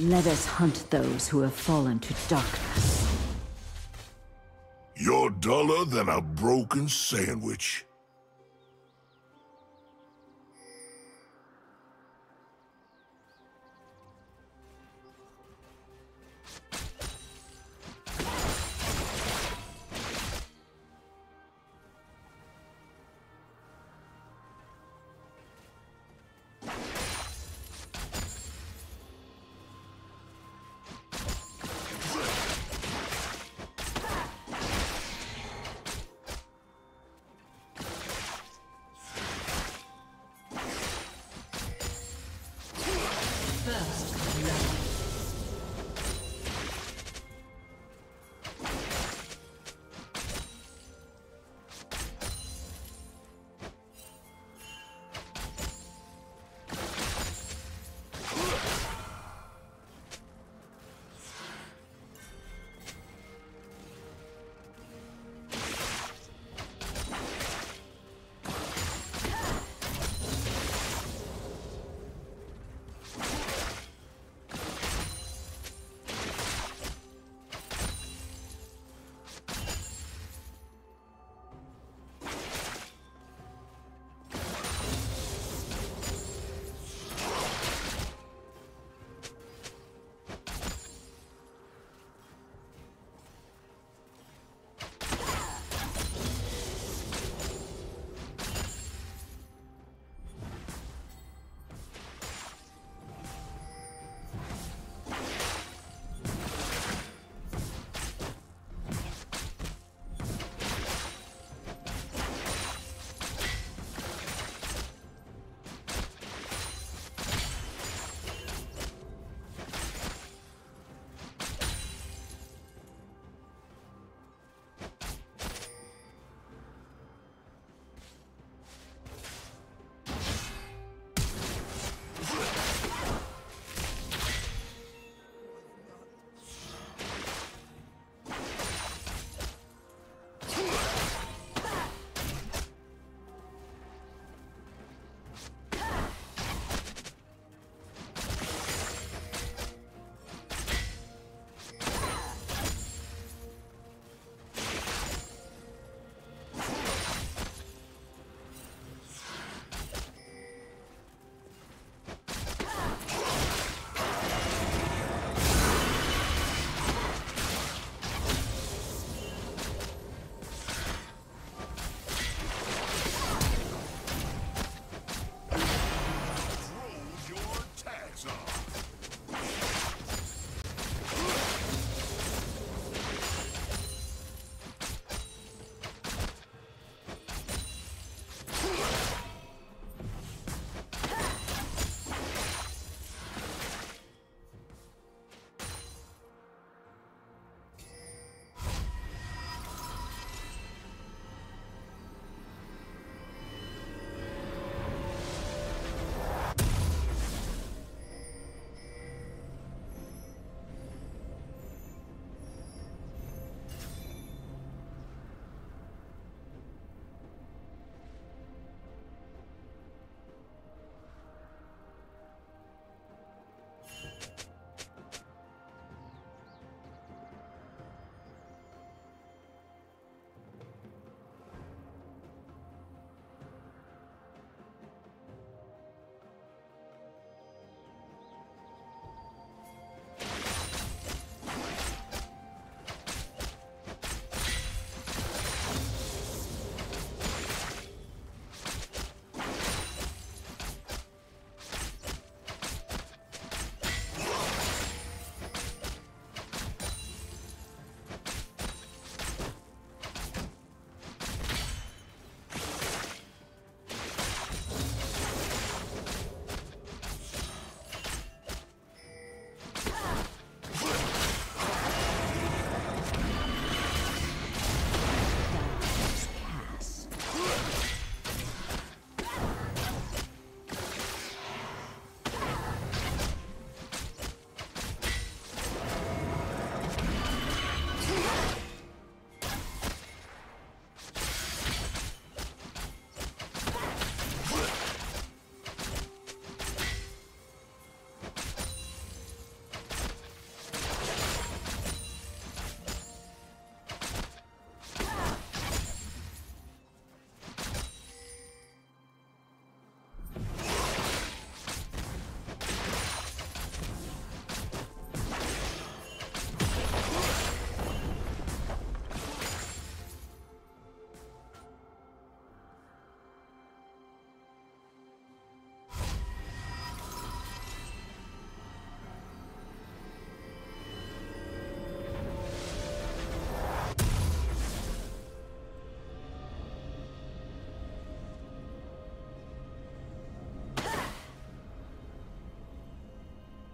Let us hunt those who have fallen to darkness. You're duller than a broken sandwich.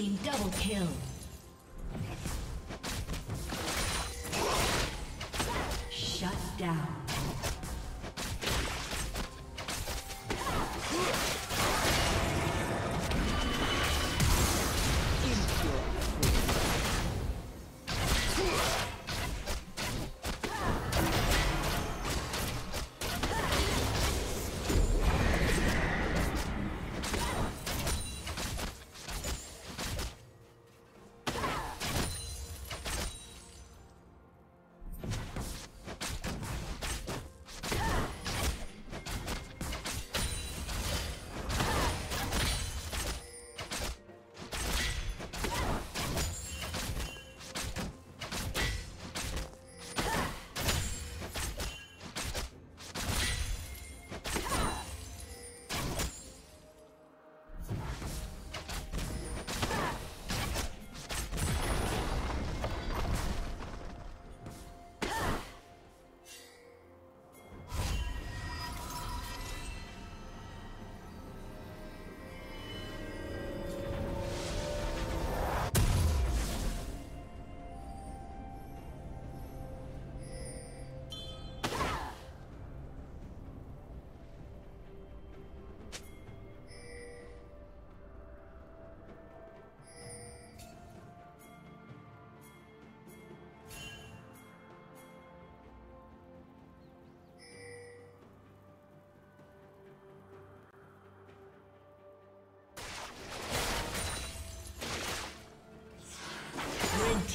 Team double kill.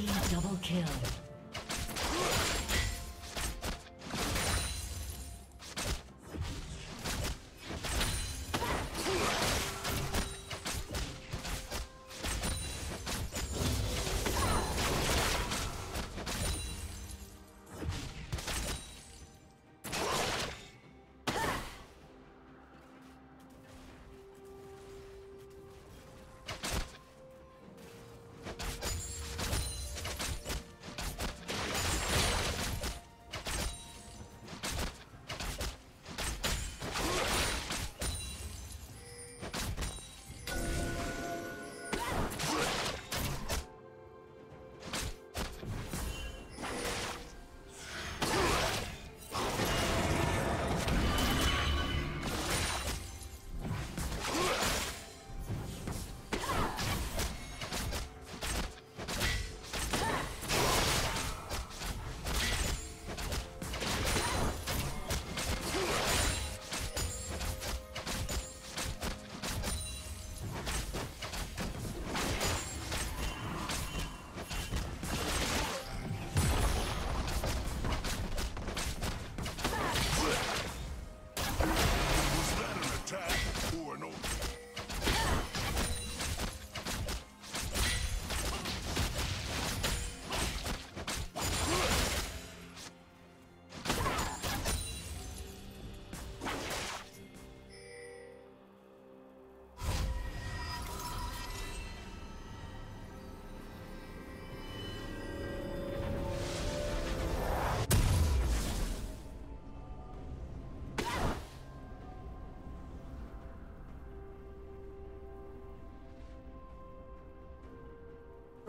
Team double kill.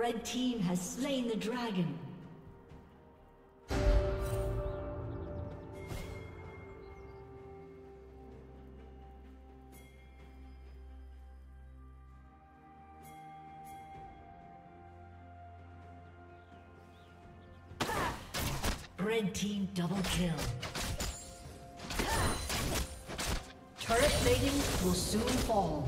Red team has slain the dragon. Red team double kill. Turret plating will soon fall.